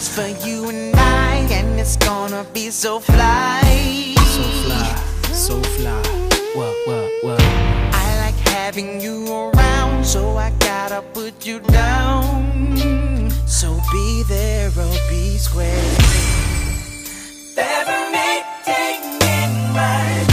just for you and I, and it's gonna be so fly. So fly, so fly. What, what, what? I like having you around, so I gotta put you down. So be there or be square. Never Levitating in my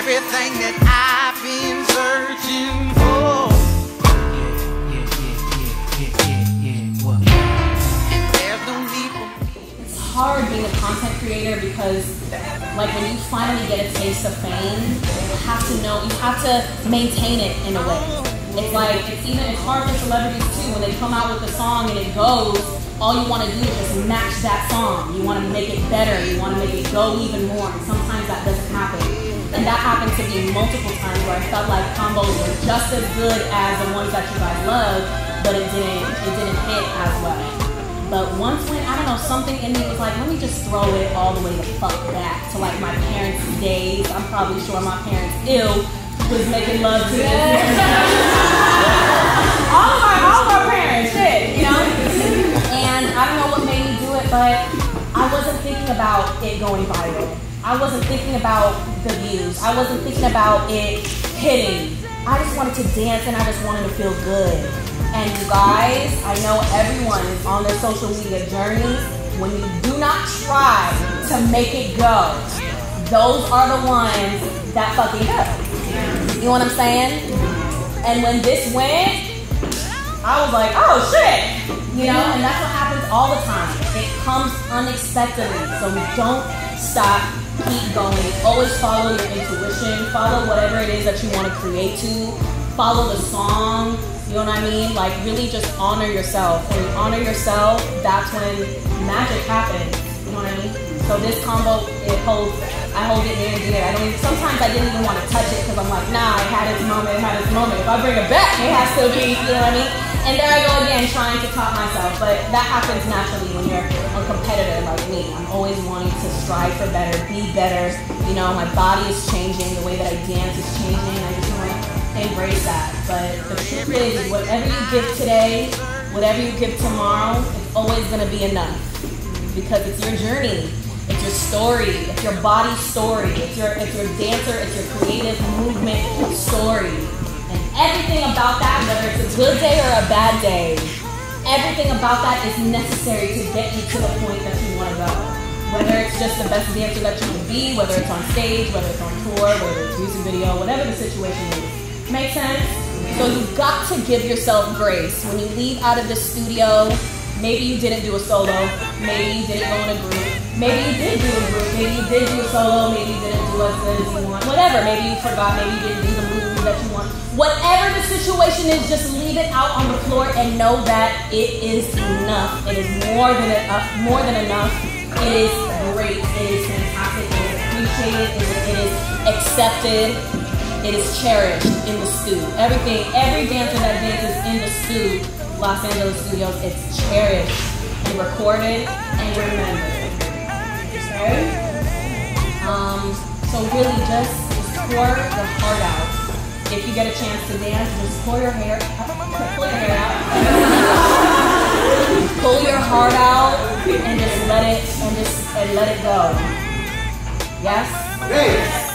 everything that I've been searching for. It's hard being a content creator because like when you finally get a taste of fame you have to know you have to maintain it in a way it's like it's even it's hard for celebrities too when they come out with a song and it goes. All you want to do is just match that song. You want to make it better. You want to make it go even more. And sometimes that doesn't and that happened to me multiple times where I felt like combos were just as good as the ones that you guys love, but it didn't, it didn't hit as well. But once when, I don't know, something in me was like, let me just throw it all the way the fuck back to like my parents' days. I'm probably sure my parents ill was making love to this. all of our all of our parents, shit, you know? And I don't know what made me do it, but I wasn't thinking about it going viral. I wasn't thinking about the views. I wasn't thinking about it hitting. I just wanted to dance and I just wanted to feel good. And you guys, I know everyone is on their social media journey. When you do not try to make it go, those are the ones that fucking go. You know what I'm saying? And when this went, I was like, oh shit. You know, and that's what happens all the time. It comes unexpectedly. So don't stop keep going. Always follow your intuition. Follow whatever it is that you want to create to. Follow the song. You know what I mean? Like really just honor yourself. When you honor yourself, that's when magic happens. You know what I mean? So this combo, it holds, I hold it near and dear. I don't even, sometimes I didn't even want to touch it because I'm like, nah, it had its moment, it had its moment. If I bring it back, it has to be, you know what I mean? And there I go again, trying to top myself. But that happens naturally when you're a competitor like me. I'm always wanting to strive for better, be better. You know, my body is changing, the way that I dance is changing. I just want to embrace that. But the truth is, whatever you give today, whatever you give tomorrow, it's always going to be enough. Because it's your journey, it's your story, it's your body story, it's your, it's your dancer, it's your creative movement story. Everything about that, whether it's a good day or a bad day, everything about that is necessary to get you to the point that you want to go. Whether it's just the best dancer that you can be, whether it's on stage, whether it's on tour, whether it's music video, whatever the situation is. Make sense? So you've got to give yourself grace. When you leave out of the studio, maybe you didn't do a solo, maybe you didn't go in a group, maybe you did do a group, maybe you did do a solo, maybe you didn't do as good as you want, whatever. Maybe you forgot, maybe you didn't do the move that you want. Whatever the situation is, just leave it out on the floor and know that it is enough. It is more than enough. More than enough. It is great. It is fantastic. It is appreciated. It is accepted it is cherished in the Stu. Everything, every dancer that dances in the Stu, Los Angeles studios, it's cherished and recorded and remembered. Okay? Um, so really just, just pour your heart out. If you get a chance to dance, just pull your hair, pull your hair out. pull your heart out and just let it and just and let it go. Yes? Hey.